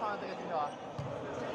放了这个镜头啊。